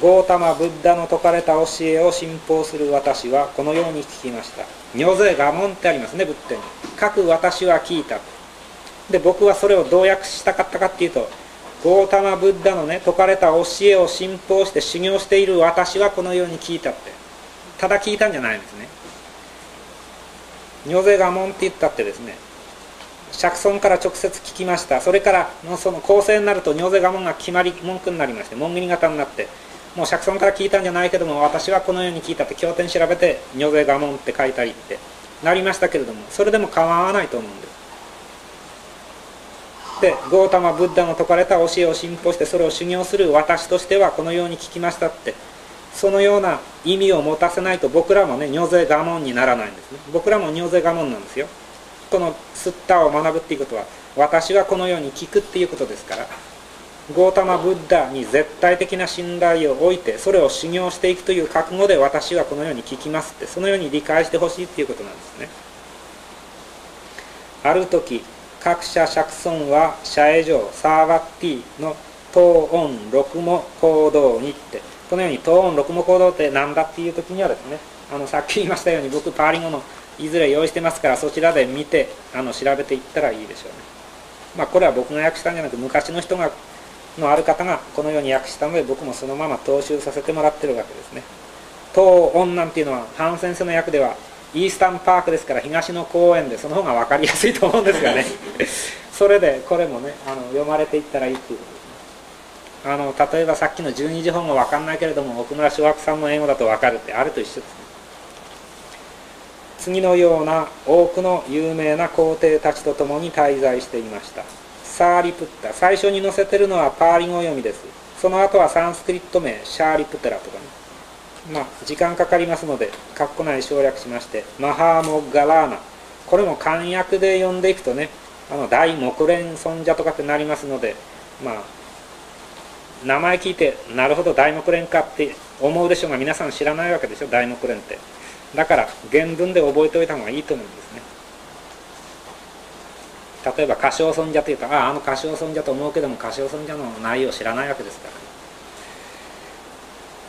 ゴータマ・ブッダの説かれた教えを信奉する私はこのように聞きました。尿税我門ってありますね仏典に。各私は聞いたで僕はそれをどう訳したかったかっていうとゴータマ・ブッダのね説かれた教えを信奉して修行している私はこのように聞いたって。ただ聞いたんじゃないんですね。尿税我門って言ったってですね釈尊から直接聞きました。それからその構成になると尿税我門が決まり文句になりまして文切り型になってもう釈尊から聞いたんじゃないけども私はこのように聞いたって経典調べて尿税我門って書いたりってなりましたけれどもそれでも構わないと思うんです。でゴータマ・ブッダの説かれた教えを信奉してそれを修行する私としてはこのように聞きましたってそのような意味を持たせないと僕らもね尿税我門にならないんですね。僕らも尿税我門なんですよ。このスッターを学ぶっていうことは私はこのように聞くっていうことですからゴータマ・ブッダに絶対的な信頼を置いてそれを修行していくという覚悟で私はこのように聞きますってそのように理解してほしいっていうことなんですね。ある時各社釈尊は社営上サーバッティの東音六も行動にってこのように東音六も行動って何だっていう時にはですねあのさっき言いましたように僕パーリンゴのいずれ用意してますからそちらで見てあの調べていったらいいでしょうね。まあこれは僕が訳したんじゃなく昔の人がのある方がこのように訳したので僕もそのまま踏襲させてもらってるわけですね。東音なんていうのはハン先生の訳ではイースタンパークですから東の公園でその方が分かりやすいと思うんですがね。それでこれもねあの読まれていったらいいっていう。ことですねあの例えばさっきの12時本が分かんないけれども奥村小学さんの英語だと分かるってあれと一緒ですね。次のような多くの有名な皇帝たちと共に滞在していましたサーリプッタ。最初に載せてるのはパーリ語読みです。その後はサンスクリット名シャーリプテラとかね。まあ時間かかりますので括弧内省略しましてマハーモガラーナ。これも漢訳で読んでいくとねあの大木蓮尊者とかってなりますのでまあ名前聞いてなるほど大木蓮かって思うでしょうが皆さん知らないわけでしょ大木蓮って。だから原文で覚えておいた方がいいと思うんですね。例えば歌唱尊者というとあああの歌唱尊者と思うけども歌唱尊者の内容を知らないわけですから。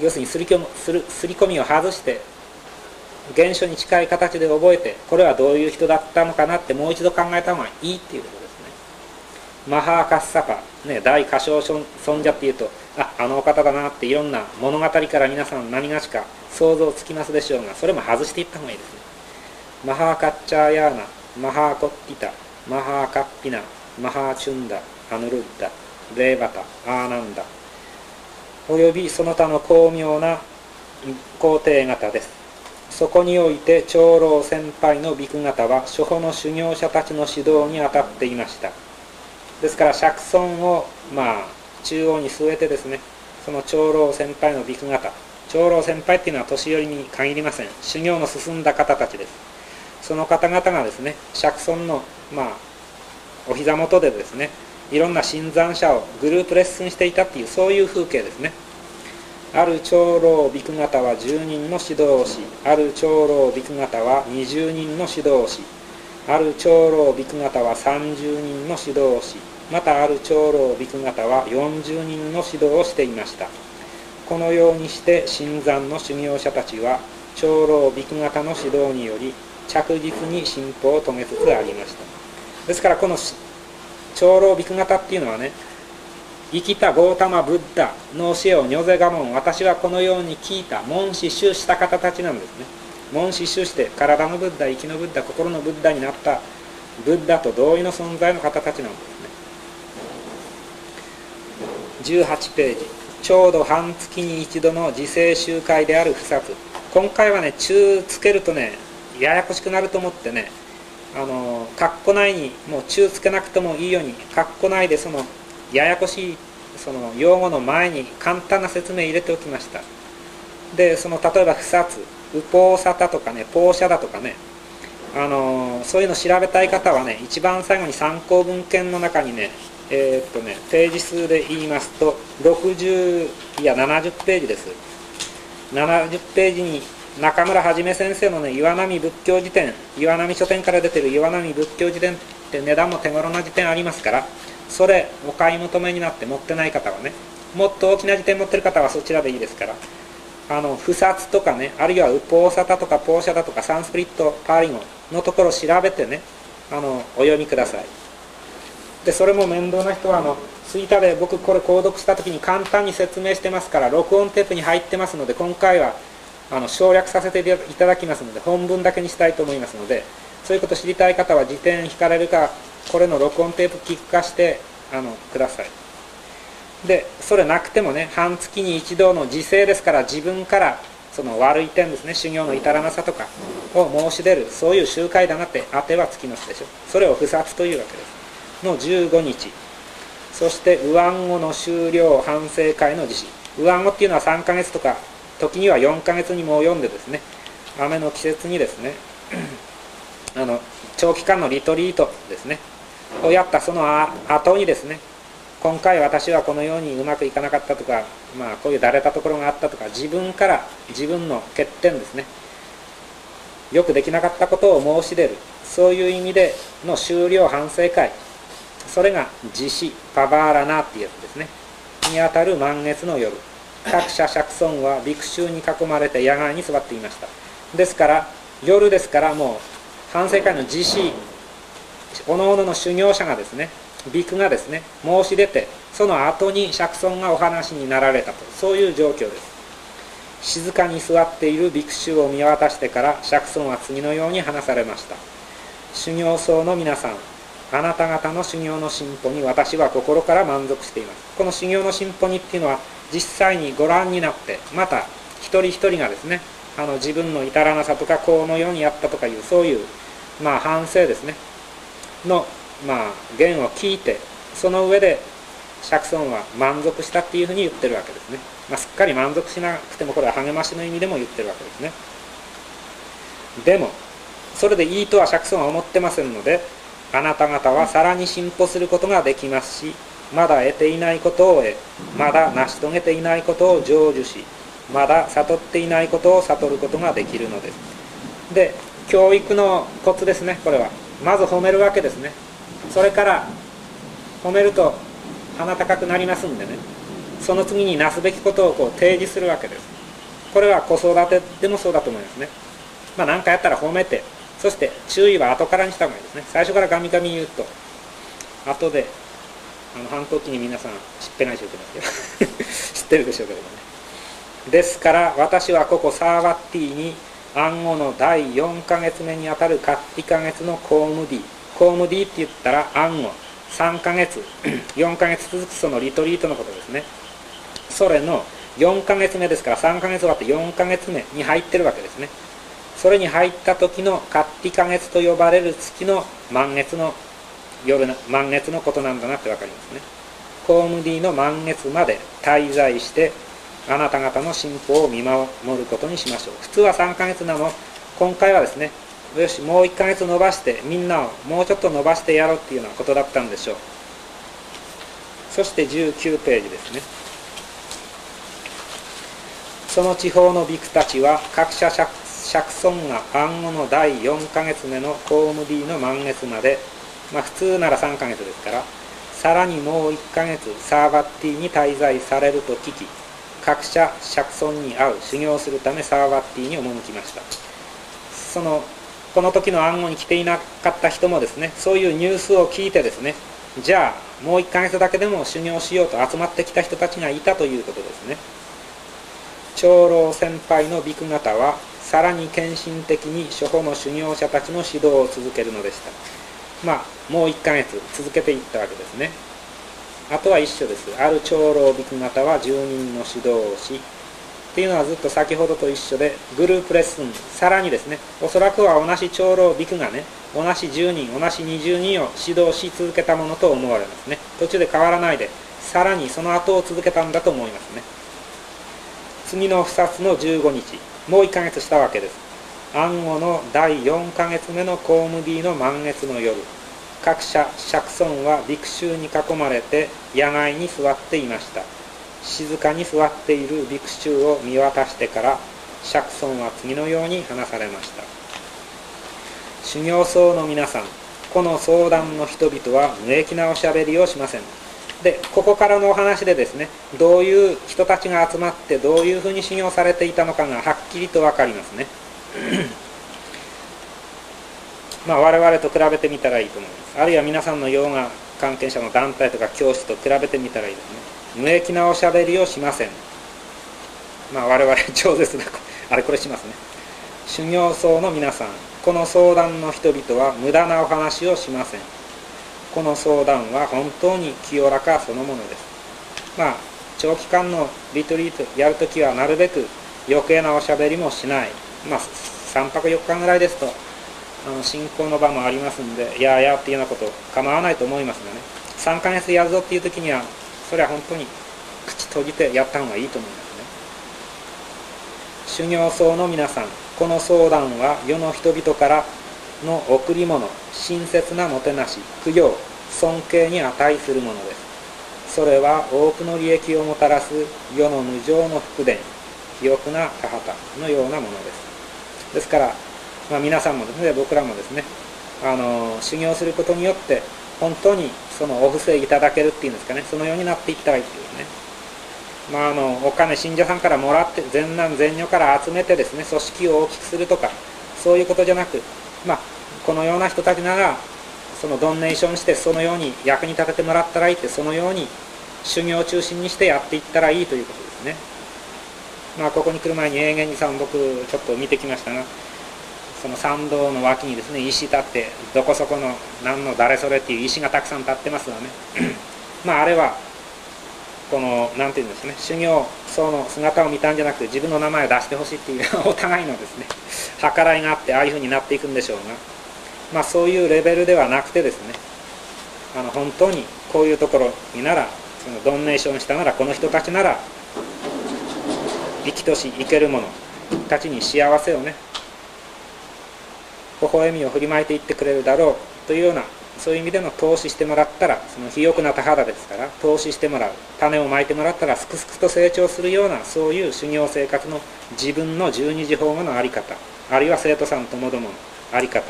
要するにすりするすり込みを外して原書に近い形で覚えてこれはどういう人だったのかなってもう一度考えた方がいいっていうことですね。マハーカッサパ、ね、大歌唱尊者っていうとああのお方だなっていろんな物語から皆さん何がしか想像つきますでしょうがそれも外していった方がいいですね。マハーカッチャーヤーナマハーコッティタマハーカッピナマハーチュンダアヌルッダレーバタアーナンダ。およびその他の巧妙な皇帝方です。そこにおいて長老先輩のビク方は諸法の修行者たちの指導に当たっていました。ですから釈尊をまあ中央に据えてですねその長老先輩のビク方長老先輩っていうのは年寄りに限りません。修行の進んだ方たちです。その方々がですね釈尊のまあお膝元でですねいろんな新参者をグループレッスンしていたっていうそういう風景ですね。ある長老ビク型は10人の指導をしある長老ビク型は20人の指導をしある長老ビク型は30人の指導をしまたある長老ビク型は40人の指導をしていました。このようにして新参の修行者たちは長老ビク型の指導により着実に進歩を遂げつつありました。ですからこの長老ビク型っていうのはね生きたゴータマ・ブッダの教えを如ぜ我門私はこのように聞いた。門死守した方たちなんですね。門死守して体のブッダ生きのブッダ心のブッダになったブッダと同意の存在の方たちなんですね。18ページ。ちょうど半月に一度の自制集会である不殺。今回はね中つけるとねややこしくなると思ってねあの括弧内にもう中つけなくてもいいように括弧内でそのややこしいその用語の前に簡単な説明入れておきました。でその例えば不殺ウポーサタとかねポーシャだとかねあのそういうの調べたい方はね一番最後に参考文献の中にねえー、っとねページ数で言いますと60いや70ページです。70ページに中村はじめ先生のね岩波仏教辞典岩波書店から出てる岩波仏教辞典って値段も手頃な辞典ありますからそれお買い求めになって持ってない方はねもっと大きな辞典持ってる方はそちらでいいですからあの不殺とかねあるいはウポーサタとかポーシャタとかサンスクリットパーリンのところ調べてねあのお読みください。でそれも面倒な人はあのツイッターで僕これ購読した時に簡単に説明してますから録音テープに入ってますので今回はあの省略させていただきますので本文だけにしたいと思いますのでそういうこと知りたい方は辞典引かれるかこれの録音テープ聞くかしてあのください。でそれなくてもね半月に一度の時勢ですから自分からその悪い点ですね修行の至らなさとかを申し出るそういう集会だなって当てはつきますでしょ。それを不殺というわけです。の15日。そして右腕後の終了反省会の実施。右腕後っていうのは3ヶ月とか時には4ヶ月にも及んでですね雨の季節にですね あの長期間のリトリートですねをやったその後にですね今回私はこのようにうまくいかなかったとか、まあ、こういうだれたところがあったとか自分から自分の欠点ですねよくできなかったことを申し出るそういう意味での終了反省会それが自死パバーラナっていうやつですねにあたる満月の夜。各社釈尊はビクシュに囲まれて野外に座っていました。ですから夜ですからもう反省会の自死おのおのの修行者がですねビクがですね申し出てその後に釈尊がお話になられたとそういう状況です。静かに座っているビクシュを見渡してから釈尊は次のように話されました。修行僧の皆さんあなた方の修行の進歩に私は心から満足しています。この修行の進歩にっていうのは実際にご覧になってまた一人一人がですねあの自分の至らなさとかこのようにやったとかいうそういうまあ反省ですね。のまあ言を聞いてその上で釈尊は満足したっていうふうに言ってるわけですね、まあ、すっかり満足しなくてもこれは励ましの意味でも言ってるわけですね。でもそれでいいとは釈尊は思ってませんのであなた方はさらに進歩することができますしまだ得ていないことを得まだ成し遂げていないことを成就しまだ悟っていないことを悟ることができるのです。で教育のコツですね。これは。まず褒めるわけですね。それから褒めると鼻高くなりますんでね。その次になすべきことをこう提示するわけです。これは子育てでもそうだと思いますね。まあ何かやったら褒めてそして注意は後からにした方がいいですね。最初からガミガミ言うと後であの反抗期に皆さん知ってないでしょうけど。知ってるでしょうけどね。ですから私はここサーバッティに暗号の第4ヶ月目にあたるカッティヶ月のコームディコームディって言ったら暗号。3ヶ月 4ヶ月続くそのリトリートのことですね。それの4ヶ月目ですから3ヶ月終わって4ヶ月目に入ってるわけですね。それに入った時のカッティヶ月と呼ばれる月の満月の夜の満月のことなんだなって分かりますね。コームディの満月まで滞在してあなた方の進歩を見守ることにしましょう。普通は3ヶ月なの。今回はですねよしもう1ヶ月伸ばしてみんなをもうちょっと伸ばしてやろうっていうようなことだったんでしょう。そして19ページですね。その地方のビクたちは各社釈尊が暗号の第4ヶ月目のコームディの満月までまあ普通なら3ヶ月ですからさらにもう1ヶ月サーバッティに滞在されると聞き各社釈尊に会う修行するためサーバッティに赴きました。そのこの時の暗号に来ていなかった人もですねそういうニュースを聞いてですねじゃあもう1ヶ月だけでも修行しようと集まってきた人たちがいたということですね。長老先輩のビク型はさらに献身的に初歩の修行者たちの指導を続けるのでした。まあもう1ヶ月続けていったわけですね。あとは一緒です。ある長老ビク型は住人の指導をしっていうのはずっと先ほどと一緒でグループレッスンさらにですねおそらくは同じ長老ビクがね同じ10人同じ20人を指導し続けたものと思われますね。途中で変わらないでさらにその後を続けたんだと思いますね。次の不殺の15日もう1ヶ月したわけです。暗号の第4ヶ月目の公務 D の満月の夜各社釈尊はビクシュに囲まれて野外に座っていました。静かに座っているビクシュを見渡してから釈尊は次のように話されました。修行僧の皆さんこの相談の人々は無益なおしゃべりをしません。でここからのお話でですねどういう人たちが集まってどういうふうに修行されていたのかがはっきりと分かりますね。まあ我々と比べてみたらいいと思います。あるいは皆さんのヨガ関係者の団体とか教師と比べてみたらいいですね。無益なおしゃべりをしません。まあ我々超絶な あれこれしますね。修行僧の皆さん。この相談の人々は無駄なお話をしません。この相談は本当に清らかそのものです。まあ長期間のリトリートやるときはなるべく余計なおしゃべりもしない。まあ3泊4日ぐらいですとあの信仰の場もありますんでいやいやっていうようなこと構わないと思いますがね。3ヶ月やるぞっていう時にはそれは本当に口閉じてやった方がいいと思いますね。修行僧の皆さんこの相談は世の人々からの贈り物親切なもてなし供養尊敬に値するものです。それは多くの利益をもたらす世の無常の福伝肥沃な田畑のようなものです。ですからまあ、皆さんもですね僕らもですねあの修行することによって本当にそのお布施いただけるっていうんですかねそのようになっていったらいいっていうね。まああのお金信者さんからもらって全難全女から集めてですね組織を大きくするとかそういうことじゃなくまあこのような人たちならそのドンネーションしてそのように役に立ててもらったらいいってそのように修行を中心にしてやっていったらいいということですね。まあここに来る前に永遠にさん僕ちょっと見てきましたがその参道の脇にですね石立ってどこそこの何の誰それっていう石がたくさん立ってますよね。まああれはこの何て言うんですね修行僧の姿を見たんじゃなくて自分の名前を出してほしいっていう お互いのですね計らいがあってああいうふうになっていくんでしょうがまあそういうレベルではなくてですねあの本当にこういうところにならそのドンネーションしたならこの人たちなら生きとし生ける者たちに幸せをね微笑みを振りまいていってくれるだろうというようなそういう意味での投資してもらったらその肥沃な田畑ですから投資してもらう種をまいてもらったらすくすくと成長するようなそういう修行生活の自分の十二次法護の在り方あるいは生徒さんともどもの在り方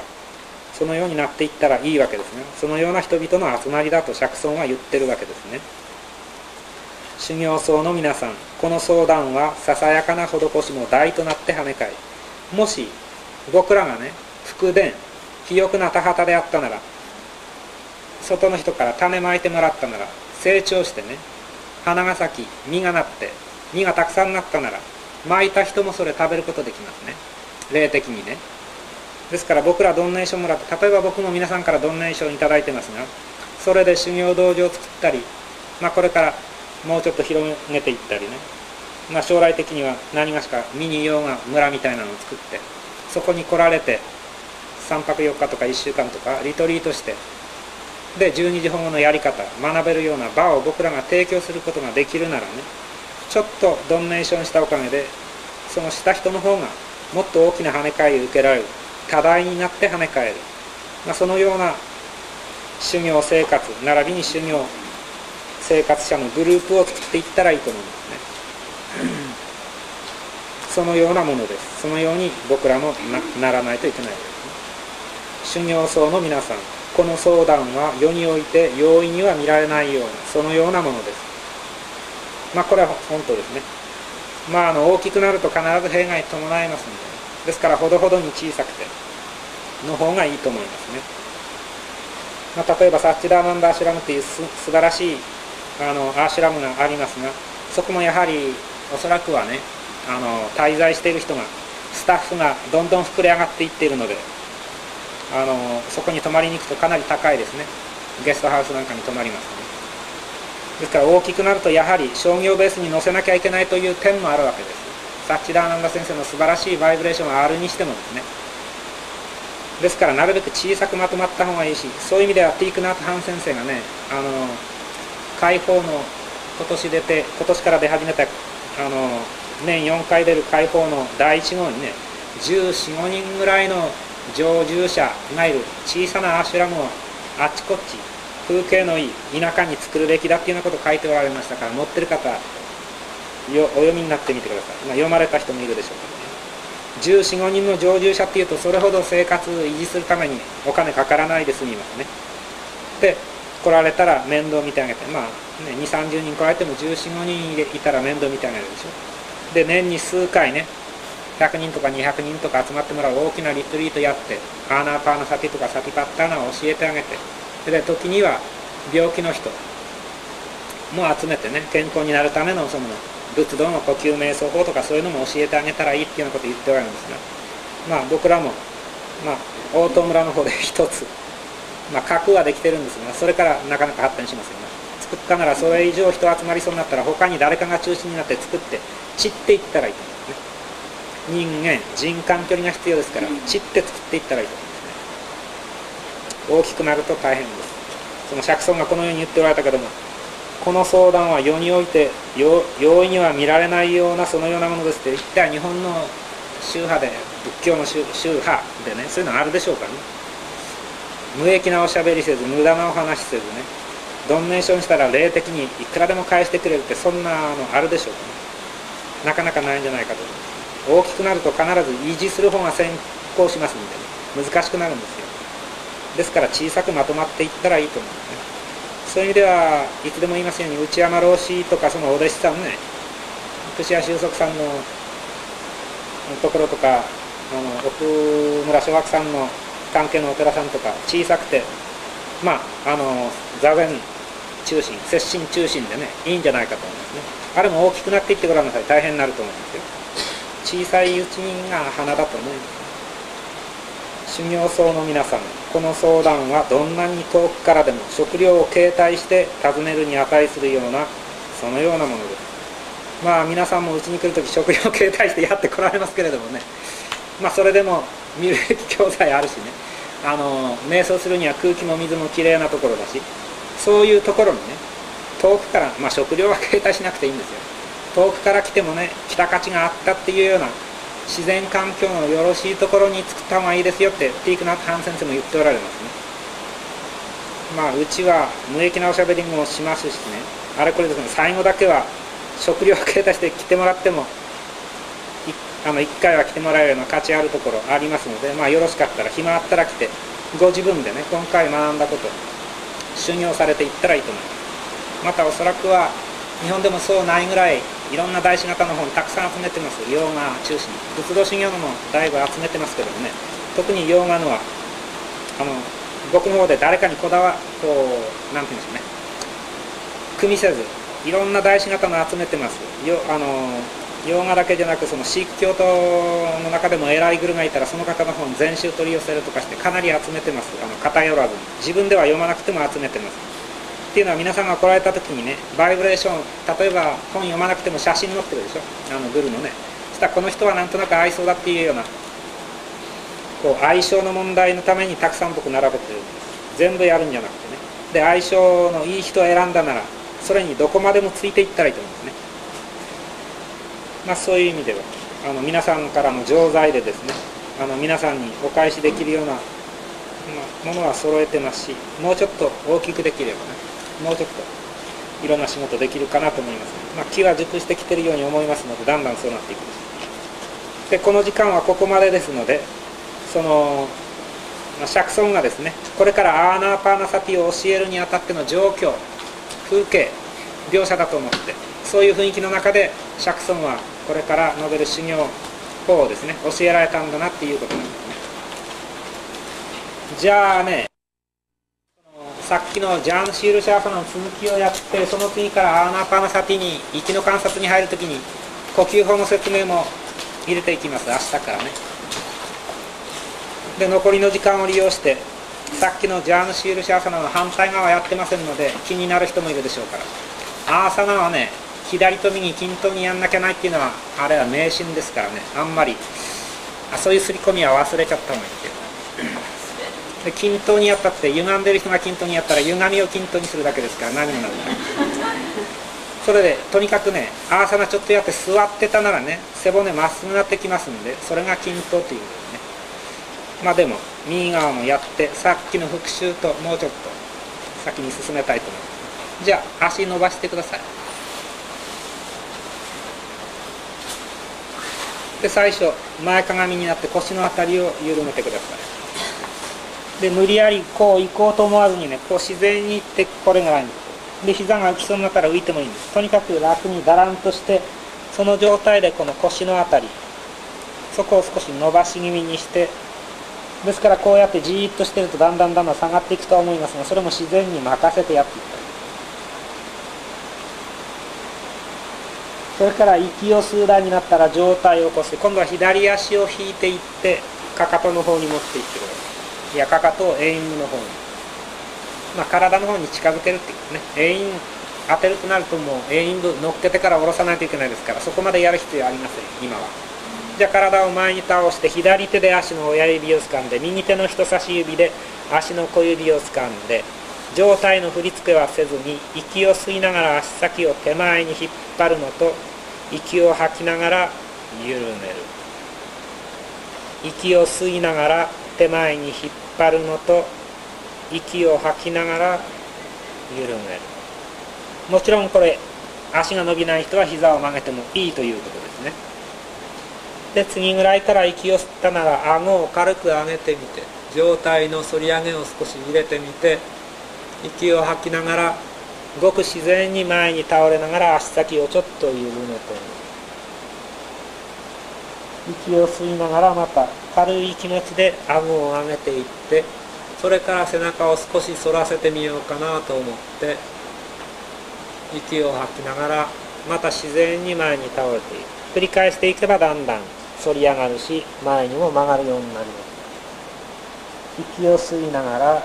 そのようになっていったらいいわけですね。そのような人々の集まりだと釈尊は言ってるわけですね。修行僧の皆さんこの相談はささやかな施しも大となって跳ね返りもし僕らがね福田肥沃な田畑であったなら外の人から種まいてもらったなら成長してね花が咲き実がなって実がたくさんなったならまいた人もそれ食べることできますね。霊的にね。ですから僕らドンネーションもらって例えば僕も皆さんからドンネーションいただいてますがそれで修行道場を作ったり、まあ、これからもうちょっと広げていったりね、まあ、将来的には何がしかミニヨガ村みたいなのを作ってそこに来られて3泊4日とか1週間とかリトリートしてで12時保護のやり方学べるような場を僕らが提供することができるならねちょっとドンネーションしたおかげでそのした人の方がもっと大きな跳ね返りを受けられる多大になって跳ね返る、まあ、そのような修行生活並びに修行生活者のグループを作っていったらいいと思いますね。そのようなものです。そのように僕らもならないといけないですね。修行僧の皆さんこの相談は世において容易には見られないようなそのようなものです。まあこれは本当ですね。まああの大きくなると必ず弊害伴いますのでですからほどほどに小さくての方がいいと思いますね、まあ、例えばサッチダーナンダーシュラムっていうす素晴らしいあのアーシュラムがありますがそこもやはりおそらくはねあの滞在している人がスタッフがどんどん膨れ上がっていっているのであのそこに泊まりに行くとかなり高いですね。ゲストハウスなんかに泊まりますね。ですから大きくなるとやはり商業ベースに乗せなきゃいけないという点もあるわけです。サッチダーナンダ先生の素晴らしいバイブレーションがあるにしてもですね。ですからなるべく小さくまとまった方がいいしそういう意味ではティークナート・ハン先生がねあの解放の今年出て今年から出始めたあの年4回出る解放の第1号にね1415人ぐらいの常住者いわゆる小さなアシュラムをあっちこっち風景のいい田舎に作るべきだっていうようなことを書いておられましたから持ってる方よお読みになってみてください、まあ、読まれた人もいるでしょうけどね。1415人の常住者っていうとそれほど生活を維持するためにお金かからないで済みますね。で来られたら面倒見てあげてまあ、ね、2 3 0人来られても1415人いたら面倒見てあげるでしょ。で年に数回ね100人とか200人とか集まってもらう大きなリトリートやってアーナーパーナサティとかサティパッターナを教えてあげてで時には病気の人も集めてね健康になるためのその仏道の呼吸瞑想法とかそういうのも教えてあげたらいいっていうようなことを言っておられるんですがまあ僕らも、まあ、大東村の方で一つ、まあ、核はできてるんですがそれからなかなか発展しますよね。作ったならそれ以上人集まりそうになったら他に誰かが中心になって作って散っていったらいいと思うんですね。人間人間距離が必要ですから散って作っていったらいいと思うんですね。大きくなると大変です。その釈尊がこのように言っておられたけどもこの相談は世において容易には見られないようなそのようなものですって一体日本の宗派で仏教の宗派でねそういうのあるでしょうかね無益なおしゃべりせず無駄なお話せずね。ドンネーションしたら霊的にいくらでも返してくれるってそんなのあるでしょうかね。なかなかないんじゃないかと。大きくなると必ず維持する方が先行しますんでね難しくなるんですよ。ですから小さくまとまっていったらいいと思うんですね。そういう意味ではいつでも言いますように内山老子とかそのお弟子さんね。串屋修則さんのところとかあの奥村小学さんの関係のお寺さんとか小さくてまああの座禅中心接心中心でねいいんじゃないかと思いますね。あれも大きくなっていってごらんなさい。大変になると思いますよ。小さいうちが花だと思います修行僧の皆さんこの相談はどんなに遠くからでも食料を携帯して尋ねるに値するようなそのようなものです。まあ皆さんもうちに来るとき食料を携帯してやってこられますけれどもね。まあそれでも見る 教材あるしね。あの瞑想するには空気も水もきれいなところだしそういうところにね遠くから、まあ、食料は携帯しなくていいんですよ。遠くから来てもね来た価値があったっていうような自然環境のよろしいところに作った方がいいですよってティークナット・ハン先生も言っておられますね。まあうちは無益なおしゃべりもしますしね。あれこれですね最後だけは食料系出して来てもらってもあの1回は来てもらえるような価値あるところありますのでまあよろしかったら暇あったら来てご自分でね今回学んだこと修行されていったらいいと思います。またおそらくは日本でもそうないぐらいいろんな大師型の本たくさん集めてます。洋画中心仏道修行のもだいぶ集めてますけどもね。特に洋画のはあの僕の方で誰かにこだわこうなんていうんでしょうね。組みせずいろんな大師型の集めてます。よあの洋画だけじゃなくそのシーク教徒の中でも偉いグルがいたらその方の本全集取り寄せるとかしてかなり集めてます。あの偏らずに自分では読まなくても集めてます。っていうのは皆さんが来られた時にねバイブレーション例えば本読まなくても写真載ってるでしょ。あのグルのね。そしたらこの人はなんとなく合いそうだっていうようなこう相性の問題のためにたくさん僕並べてる。んです全部やるんじゃなくてね。で相性のいい人を選んだならそれにどこまでもついていったらいいと思うんですね。まあそういう意味ではあの皆さんからの錠剤でですねあの皆さんにお返しできるようなものは揃えてますしもうちょっと大きくできればねもうちょっといろんな仕事できるかなと思います、まあ、気は熟してきてるように思いますのでだんだんそうなっていくでこの時間はここまでですのでその、ま、釈尊がですねこれからアーナーパーナサティを教えるにあたっての状況風景描写だと思ってそういう雰囲気の中で釈尊はこれから述べる修行法をですね教えられたんだなっていうことなんですね。じゃあねさっきのジャン・シール・シャーファの続きをやってその次からアーナーパーナサティに息の観察に入るときに呼吸法の説明も入れていきます。明日からね。で残りの時間を利用してさっきのジャーン・シール・シャーファの反対側やってませんので気になる人もいるでしょうから。アーサナはね左と右均等にやんなきゃないっていうのはあれは迷信ですからね。あんまりあそういう刷り込みは忘れちゃった方がいいってで均等にやったって歪んでる人が均等にやったら歪みを均等にするだけですから何もならない。それでとにかくねアーサナちょっとやって座ってたならね背骨まっすぐなってきますんでそれが均等っていうんですね。まあでも右側もやってさっきの復習ともうちょっと先に進めたいと思いますじゃあ足伸ばしてくださいで最初前かがみになって腰の辺りを緩めてください。で無理やりこう行こうと思わずにねこう自然に行ってこれがいいんで膝が浮きそうになったら浮いてもいいんです。とにかく楽にだらんとしてその状態でこの腰の辺りそこを少し伸ばし気味にしてですからこうやってじーっとしてるとだんだんだんだん下がっていくとは思いますがそれも自然に任せてやっていったそれから息を吸う段になったら上体を起こして今度は左足を引いていってかかとの方に持っていってくださいいやかかとを遠因の方に。まあ体の方に近づけるっていうね。遠因当てるとなるともう遠因部乗っけてから下ろさないといけないですからそこまでやる必要ありません今は。じゃあ体を前に倒して左手で足の親指を掴んで右手の人差し指で足の小指を掴んで上体の振り付けはせずに息を吸いながら足先を手前に引っ張るのと息を吐きながら緩める。息を吸いながら手前に引っ張るのと息を吐きながら緩める。もちろんこれ足が伸びない人は膝を曲げてもいいということですね。で次ぐらいから息を吸ったなら顎を軽く上げてみて上体の反り上げを少し入れてみて息を吐きながらごく自然に前に倒れながら足先をちょっと緩めて。息を吸いながらまた軽い気持ちで顎を上げていってそれから背中を少し反らせてみようかなと思って息を吐きながらまた自然に前に倒れていく。繰り返していけばだんだん反り上がるし前にも曲がるようになります息を吸いながら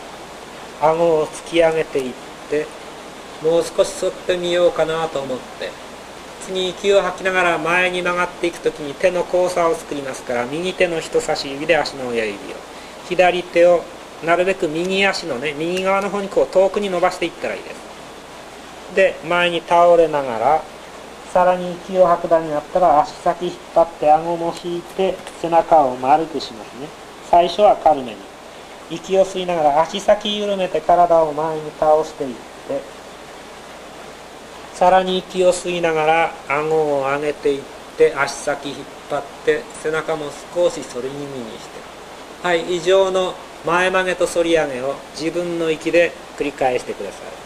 顎を突き上げていってもう少し反ってみようかなと思って次息を吐きながら前に曲がっていく時に手の交差を作りますから右手の人差し指で足の親指を左手をなるべく右足のね右側の方にこう遠くに伸ばしていったらいいです。で前に倒れながらさらに息を吐く段になったら足先引っ張って顎も引いて背中を丸くしますね。最初は軽めに。息を吸いながら足先緩めて体を前に倒していってさらに息を吸いながら顎を上げていって足先引っ張って背中も少し反り気味にしてはい以上の前曲げと反り上げを自分の息で繰り返してください。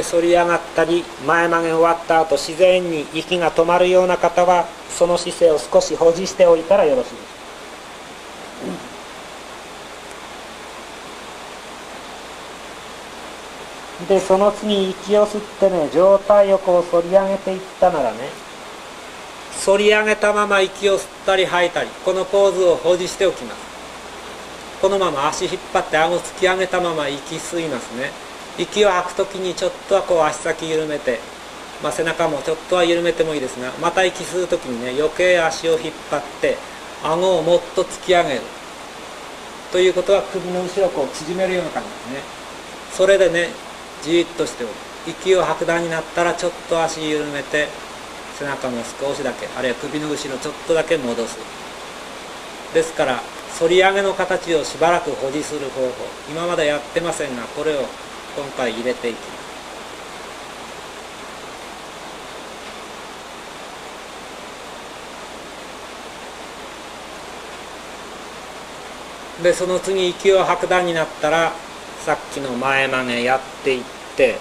で反り上がったり前曲げ終わった後自然に息が止まるような方はその姿勢を少し保持しておいたらよろしいです。でその次息を吸ってね上体をこう反り上げていったならね反り上げたまま息を吸ったり吐いたりこのポーズを保持しておきますこのまま足引っ張って顎突き上げたまま息吸いますね息を吐く時にちょっとはこう足先緩めて、まあ、背中もちょっとは緩めてもいいですがまた息吸う時にね余計足を引っ張って顎をもっと突き上げる。ということは首の後ろをこう縮めるような感じですね。それでねじーっとしておく。息を吐く段になったらちょっと足緩めて背中も少しだけあるいは首の後ろちょっとだけ戻す。ですから反り上げの形をしばらく保持する方法。今までやってませんがこれを今回入れていきます。でその次息を吐く段になったらさっきの前曲げやっていって。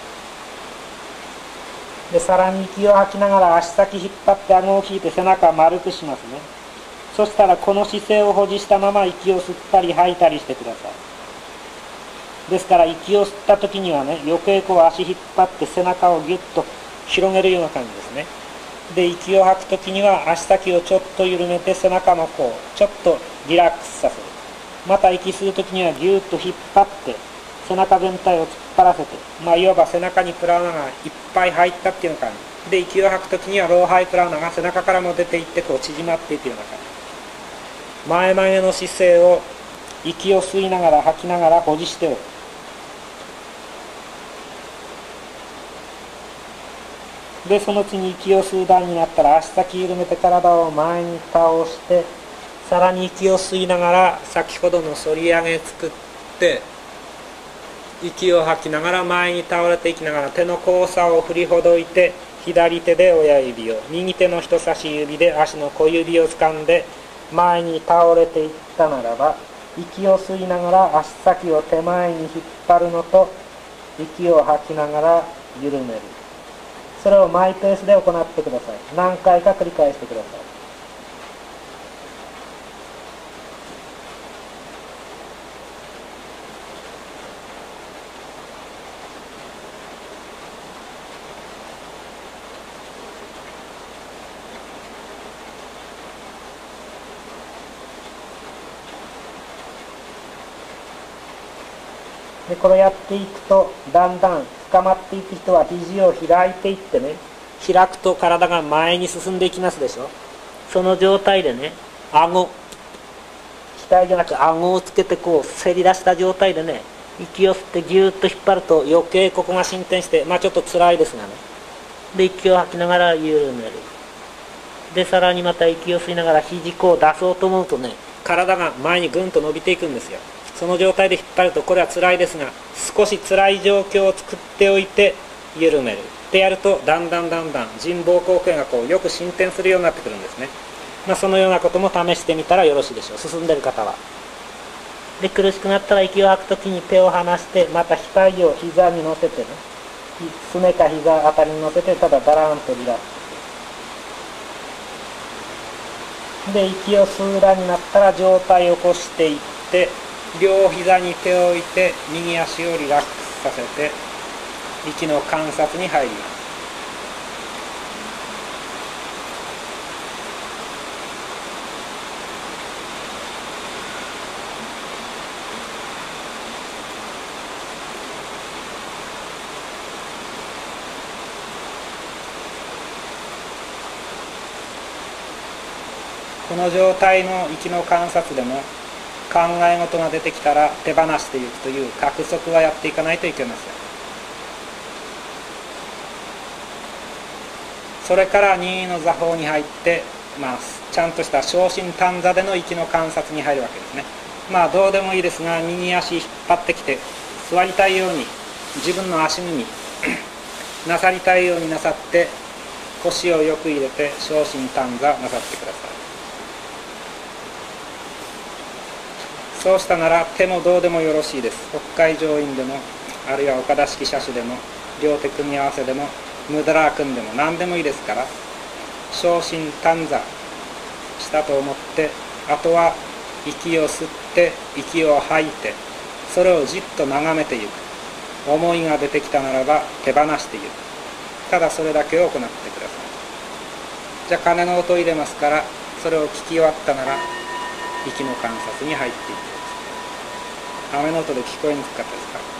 でさらに息を吐きながら足先引っ張って顎を引いて背中丸くしますね。そしたらこの姿勢を保持したまま息を吸ったり吐いたりしてください。ですから息を吸った時にはね余計こう足引っ張って背中をギュッと広げるような感じですね。で息を吐く時には足先をちょっと緩めて背中もこうちょっとリラックスさせる。また息吸う時にはギュッと引っ張って背中全体を突っ張らせてまあいわば背中にプラウナがいっぱい入ったっていうような感じ。で息を吐く時にはローハイプラウナが背中からも出ていってこう縮まっていくような感じ。前曲げの姿勢を息を吸いながら吐きながら保持しておく。でその次息を吸う段になったら足先緩めて体を前に倒してさらに息を吸いながら先ほどの反り上げ作って息を吐きながら前に倒れていきながら手の交差を振りほどいて左手で親指を右手の人差し指で足の小指を掴んで前に倒れていったならば息を吸いながら足先を手前に引っ張るのと息を吐きながら緩める。それをマイペースで行ってください。何回か繰り返してください。でこれやっていくとだんだん深まっていく人は肘を開いていってね。開くと体が前に進んでいきますでしょ。その状態でね。顎。額じゃなく顎をつけてこうせり出した状態でね息を吸ってぎゅーっと引っ張ると余計ここが進展してまあちょっと辛いですがね。で息を吐きながら緩める。でさらにまた息を吸いながら肘こう出そうと思うとね体が前にぐんと伸びていくんですよその状態で引っ張るとこれは辛いですが少し辛い状況を作っておいて緩める。ってやるとだんだんだんだん人望口径がこうよく進展するようになってくるんですね、まあ、そのようなことも試してみたらよろしいでしょう。進んでる方は。で苦しくなったら息を吐く時に手を離してまた額を膝に乗せてね。すねか膝あたりに乗せてただダラーンとリラックス。で息を吸うらになったら上体を起こしていって両膝に手を置いて右足をリラックスさせて息の観察に入ります。この状態の息の観察でも考え事が出てきたら手放していくという格束はやっていかないといけません。それから任意の座法に入って、まあ、ちゃんとした昇進短座での息の観察に入るわけですね。まあどうでもいいですが右足引っ張ってきて座りたいように自分の足踏み なさりたいようになさって腰をよく入れて昇進短座なさってください。そうしたなら手もどうでもよろしいです。北海上院でもあるいは岡田式車種でも両手組み合わせでもムダラー君でも何でもいいですから昇進短座したと思ってあとは息を吸って息を吐いてそれをじっと眺めていく。思いが出てきたならば手放していく。ただそれだけを行ってください。じゃあ鐘の音を入れますからそれを聞き終わったなら息の観察に入っていってです。ね雨の音で聞こえにくかったですか？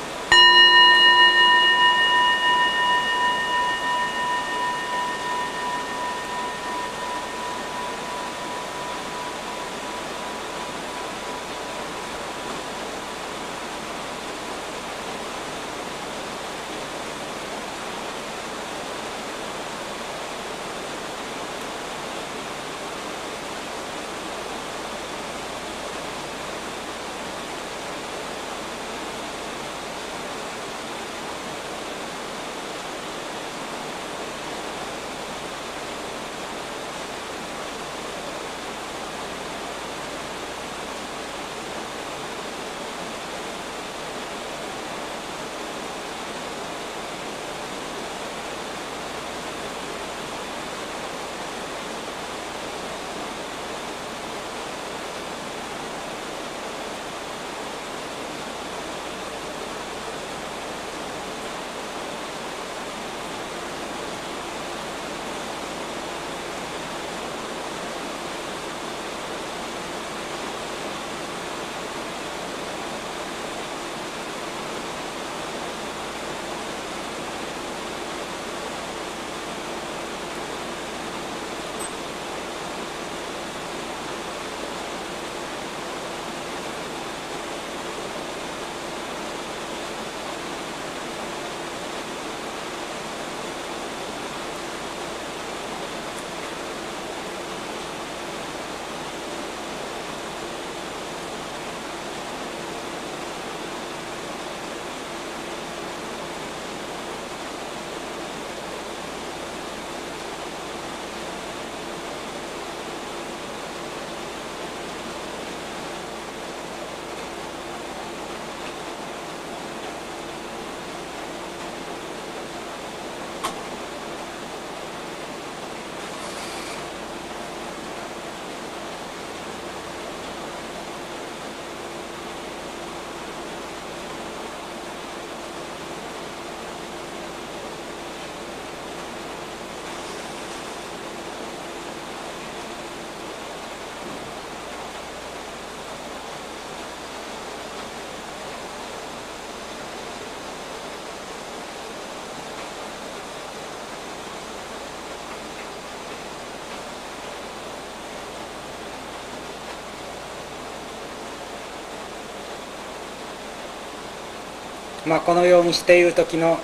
まあこのようにしている時の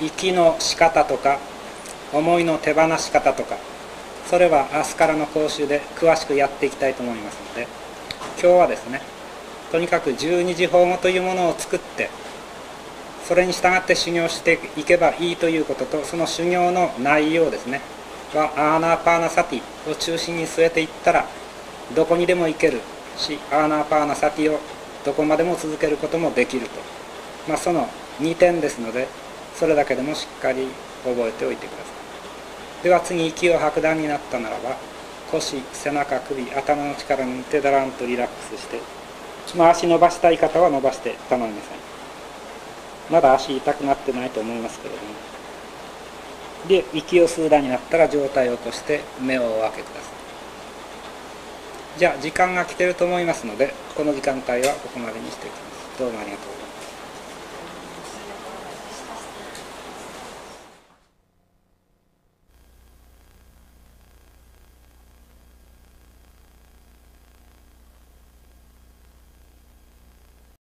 息の仕方とか思いの手放し方とかそれは明日からの講習で詳しくやっていきたいと思いますので今日はですねとにかく十二時法語というものを作ってそれに従って修行していけばいいということとその修行の内容ですねはアーナーパーナサティを中心に据えていったらどこにでも行けるしアーナーパーナサティをどこまでも続けることもできると、まあ、その2点ですのでそれだけでもしっかり覚えておいてください。では次息を吐く段になったならば腰背中首頭の力抜いてだらんとリラックスして、まあ、足伸ばしたい方は伸ばして頼みませんまだ足痛くなってないと思いますけれども。で息を吸う段になったら上体を起こして目をお開けください。じゃあ時間が来てると思いますのでこの時間帯はここまでにしておきます。どうもありがとう。